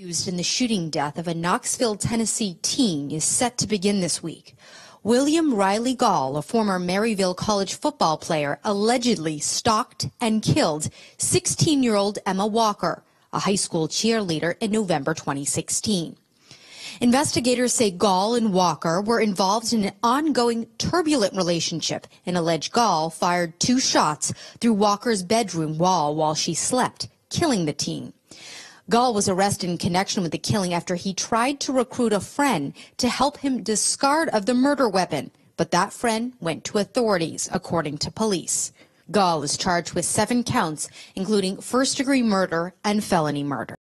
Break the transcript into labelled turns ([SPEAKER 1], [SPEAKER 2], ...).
[SPEAKER 1] In the shooting death of a Knoxville, Tennessee teen is set to begin this week. William Riley Gaul, a former Maryville College football player, allegedly stalked and killed 16 year old Emma Walker, a high school cheerleader, in November 2016. Investigators say Gaul and Walker were involved in an ongoing turbulent relationship and allege Gaul fired two shots through Walker's bedroom wall while she slept, killing the teen. Gaul was arrested in connection with the killing after he tried to recruit a friend to help him discard of the murder weapon, but that friend went to authorities, according to police. Gaul is charged with seven counts, including first degree murder and felony murder.